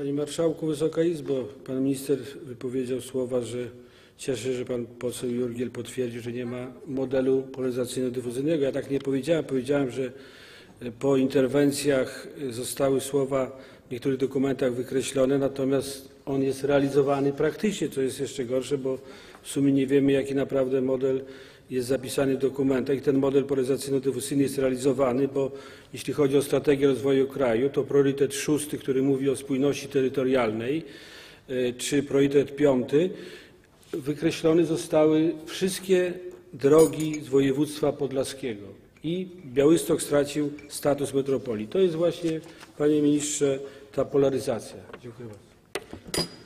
Panie Marszałku, Wysoka Izbo, Pan Minister wypowiedział słowa, że cieszę się, że Pan poseł Jurgiel potwierdził, że nie ma modelu polaryzacyjno-dyfuzyjnego. Ja tak nie powiedziałem. Powiedziałem, że po interwencjach zostały słowa w niektórych dokumentach wykreślone, natomiast on jest realizowany praktycznie, co jest jeszcze gorsze, bo w sumie nie wiemy, jaki naprawdę model jest zapisany w dokumentach. I ten model polaryzacyjno-dyfuzyjny jest realizowany, bo jeśli chodzi o strategię rozwoju kraju, to priorytet szósty, który mówi o spójności terytorialnej, y, czy priorytet piąty, wykreślone zostały wszystkie drogi z województwa podlaskiego i Białystok stracił status metropolii. To jest właśnie, panie ministrze, ta polaryzacja. Dziękuję bardzo.